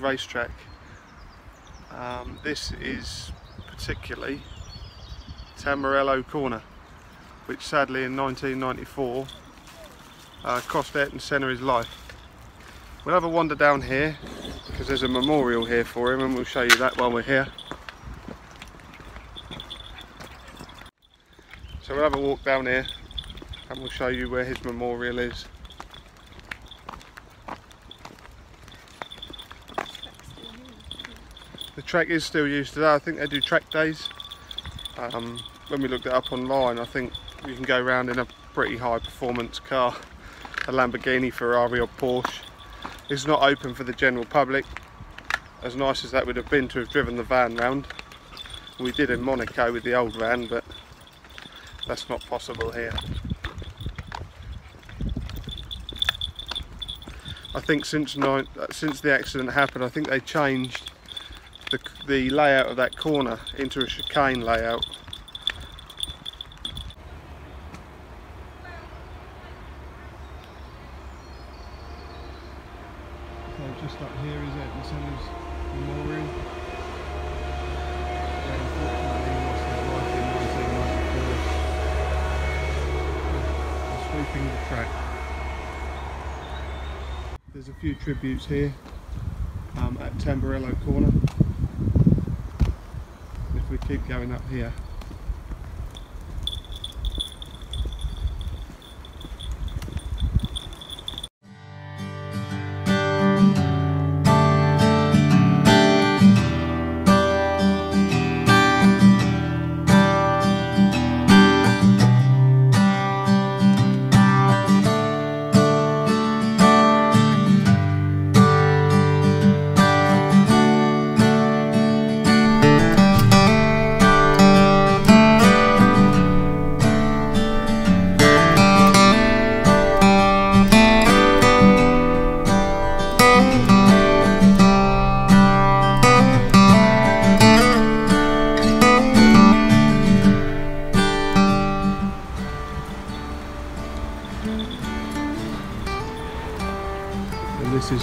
racetrack. Um, this is particularly Tamburello Corner, which sadly in 1994 uh, cost Ayrton Senna his life. We'll have a wander down here because there's a memorial here for him and we'll show you that while we're here. So we'll have a walk down here and we'll show you where his memorial is. The track is still used today, I think they do track days. Um, when we looked it up online I think you can go around in a pretty high performance car, a Lamborghini, Ferrari or Porsche. It's not open for the general public, as nice as that would have been to have driven the van round. We did in Monaco with the old van but that's not possible here. I think since since the accident happened, I think they changed the, layout of that corner into a chicane layout. So just up here is Ayrton Senna's memorial. Where unfortunately he lost his life in 1994. Sweeping the track. There's a few tributes here um, at Tamburello Corner. Keep going up here.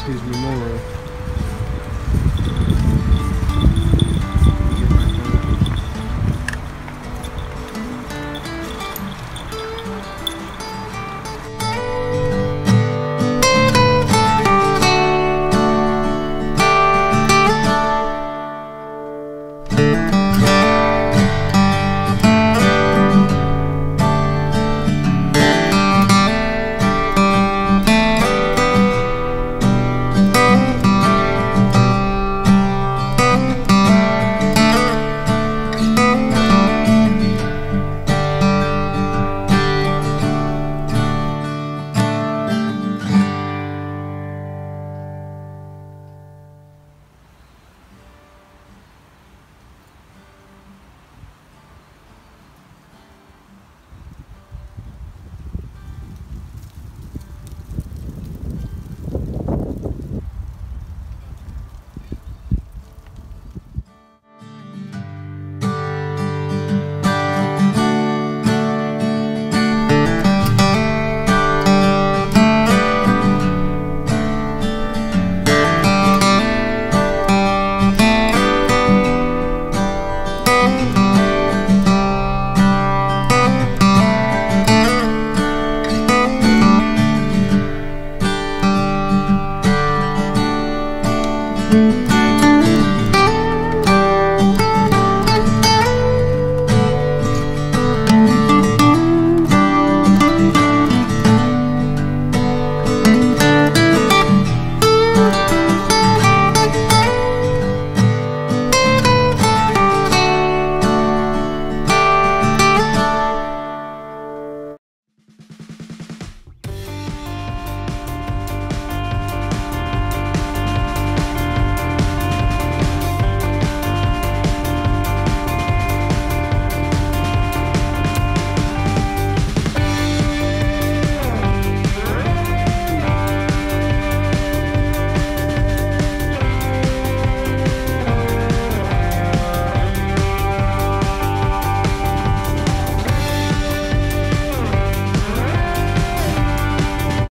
His memorial.